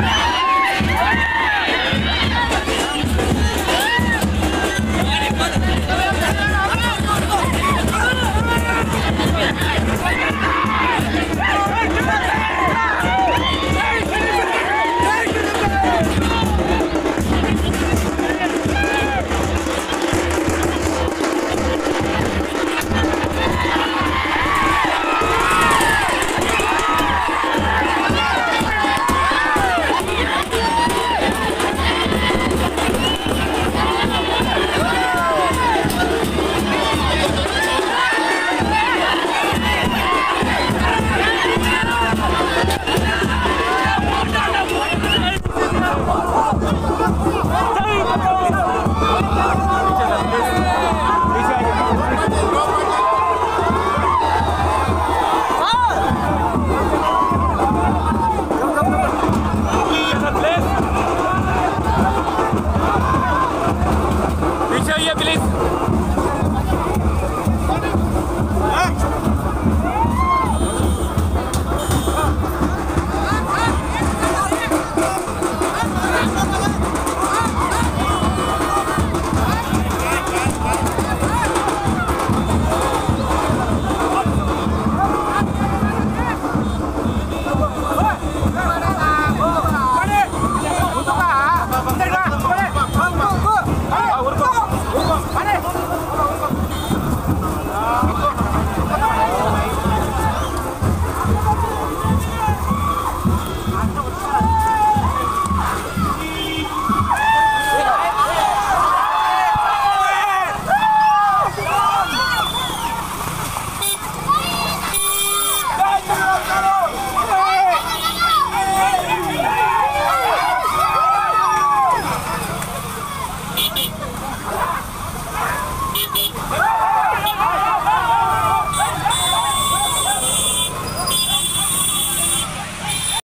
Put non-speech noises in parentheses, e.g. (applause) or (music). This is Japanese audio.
Hooray! (laughs) です